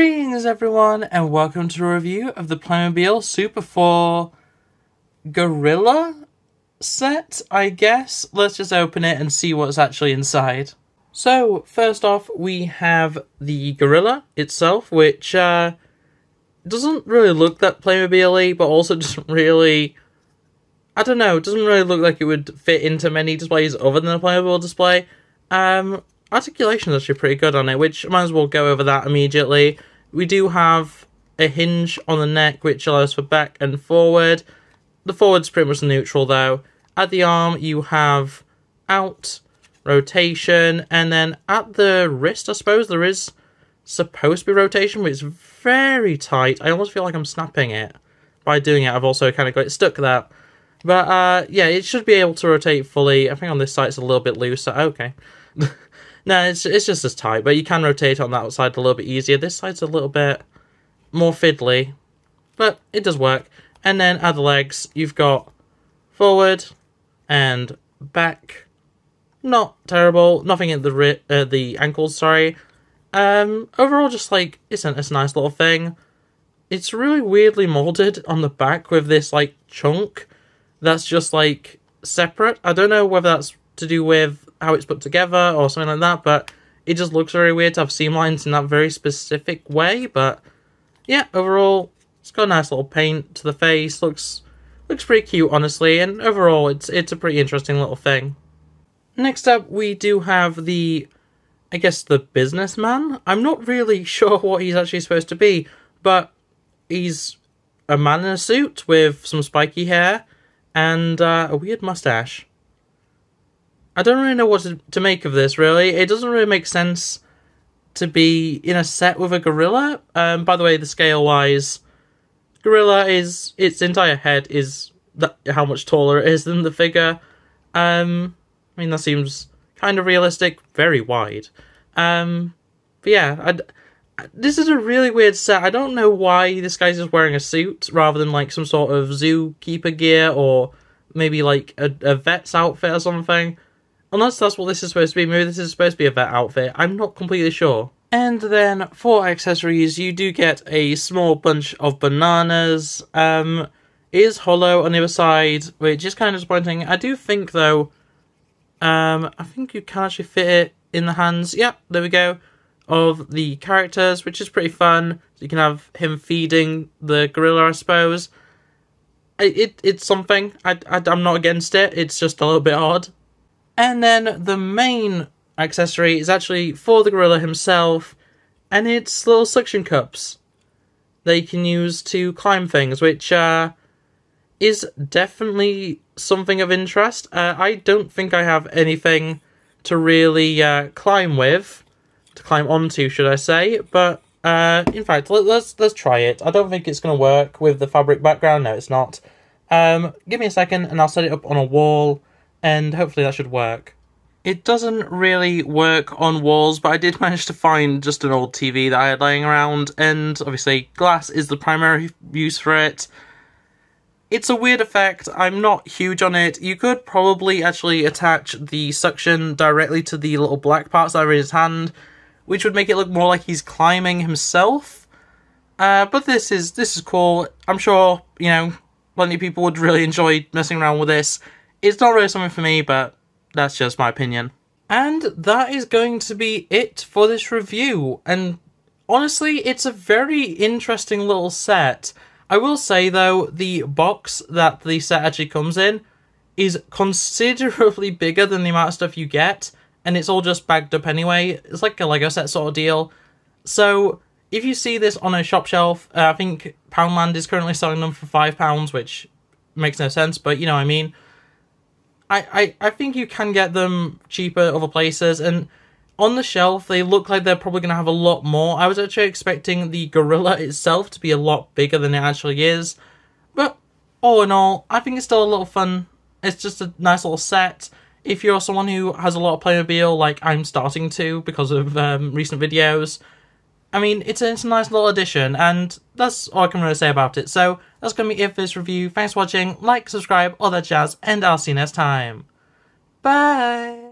Greetings everyone and welcome to a review of the Playmobil Super 4 Gorilla set, I guess. Let's just open it and see what's actually inside. So, first off, we have the Gorilla itself, which uh, doesn't really look that Playmobil y, but also doesn't really... I don't know, it doesn't really look like it would fit into many displays other than a Playmobil display. Um, articulation is actually pretty good on it, which might as well go over that immediately. We do have a hinge on the neck, which allows for back and forward. The forward's pretty much neutral, though. At the arm, you have out, rotation, and then at the wrist, I suppose, there is supposed to be rotation, but it's very tight. I almost feel like I'm snapping it. By doing it, I've also kind of got it stuck there. But, uh, yeah, it should be able to rotate fully. I think on this side it's a little bit looser. Okay. no, it's it's just as tight, but you can rotate on that side a little bit easier. This side's a little bit more fiddly, but it does work. And then the legs, you've got forward and back. Not terrible. Nothing at the uh, the ankles. Sorry. Um, overall, just like it's a, it's a nice little thing. It's really weirdly molded on the back with this like chunk that's just like separate. I don't know whether that's to do with how it's put together or something like that, but it just looks very weird to have seam lines in that very specific way. But yeah, overall, it's got a nice little paint to the face. looks looks pretty cute, honestly, and overall, it's it's a pretty interesting little thing. Next up, we do have the, I guess, the businessman. I'm not really sure what he's actually supposed to be, but he's a man in a suit with some spiky hair and uh, a weird mustache. I don't really know what to, to make of this, really. It doesn't really make sense to be in a set with a gorilla. Um, by the way, the scale wise, gorilla is its entire head is that how much taller it is than the figure. Um, I mean that seems kind of realistic, very wide. Um, but yeah, I'd, this is a really weird set. I don't know why this guy's just wearing a suit rather than like some sort of zookeeper gear or maybe like a, a vet's outfit or something. Unless that's what this is supposed to be, maybe this is supposed to be a vet outfit. I'm not completely sure. And then for accessories, you do get a small bunch of bananas. Um, is hollow on the other side, which is kind of disappointing. I do think though, um, I think you can actually fit it in the hands. Yep, there we go. Of the characters, which is pretty fun. You can have him feeding the gorilla, I suppose. It, it it's something. I, I I'm not against it. It's just a little bit odd. And then the main accessory is actually for the gorilla himself, and it's little suction cups they can use to climb things, which uh, is definitely something of interest. Uh, I don't think I have anything to really uh, climb with, to climb onto, should I say? But uh, in fact, let, us let's, let's try it. I don't think it's going to work with the fabric background. No, it's not. Um, give me a second, and I'll set it up on a wall and hopefully that should work. It doesn't really work on walls, but I did manage to find just an old TV that I had laying around, and obviously glass is the primary use for it. It's a weird effect, I'm not huge on it. You could probably actually attach the suction directly to the little black parts that are in his hand, which would make it look more like he's climbing himself. Uh, but this is this is cool. I'm sure, you know, plenty of people would really enjoy messing around with this. It's not really something for me, but that's just my opinion. And that is going to be it for this review. And honestly, it's a very interesting little set. I will say, though, the box that the set actually comes in is considerably bigger than the amount of stuff you get, and it's all just bagged up anyway. It's like a Lego set sort of deal. So, if you see this on a shop shelf, uh, I think Poundland is currently selling them for £5, which makes no sense, but you know what I mean. I, I, think you can get them cheaper other places, and on the shelf, they look like they're probably going to have a lot more. I was actually expecting the gorilla itself to be a lot bigger than it actually is, but all in all, I think it's still a little fun. It's just a nice little set. If you're someone who has a lot of Playmobil, like I'm starting to because of um, recent videos, I mean, it's a, it's a nice little addition, and that's all I can really say about it. So, that's going to be it for this review. Thanks for watching, like, subscribe, all that jazz, and I'll see you next time. Bye!